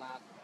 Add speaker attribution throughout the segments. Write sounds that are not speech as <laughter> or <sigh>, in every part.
Speaker 1: lot.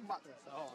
Speaker 1: <laughs> 晚的时候，